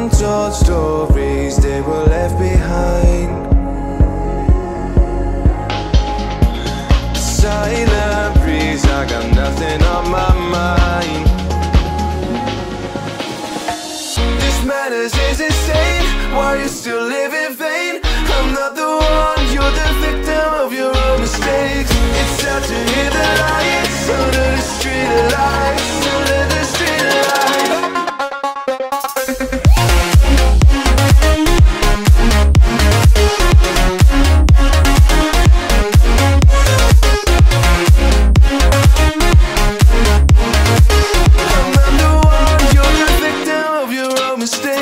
Untold stories they were left mistake.